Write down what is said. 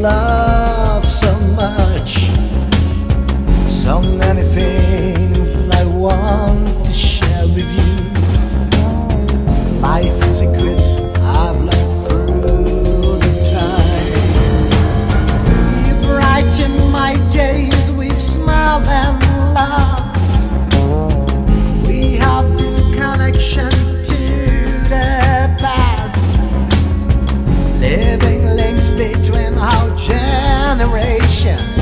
love Gracias.